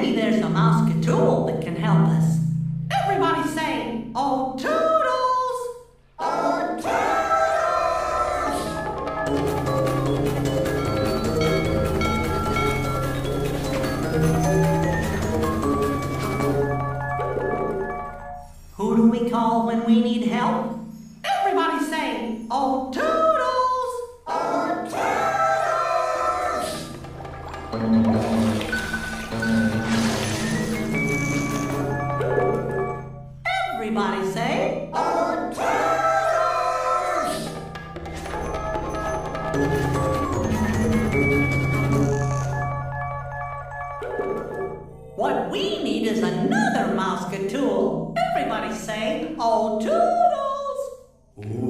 maybe there's a Mousketool that can help us. Everybody say, oh, Toodles! Oh, Toodles! Who do we call when we need help? Everybody say, oh, Toodles! Oh, Toodles! Everybody say, Toodles! What we need is another Mousketool. Everybody say, oh, Toodles!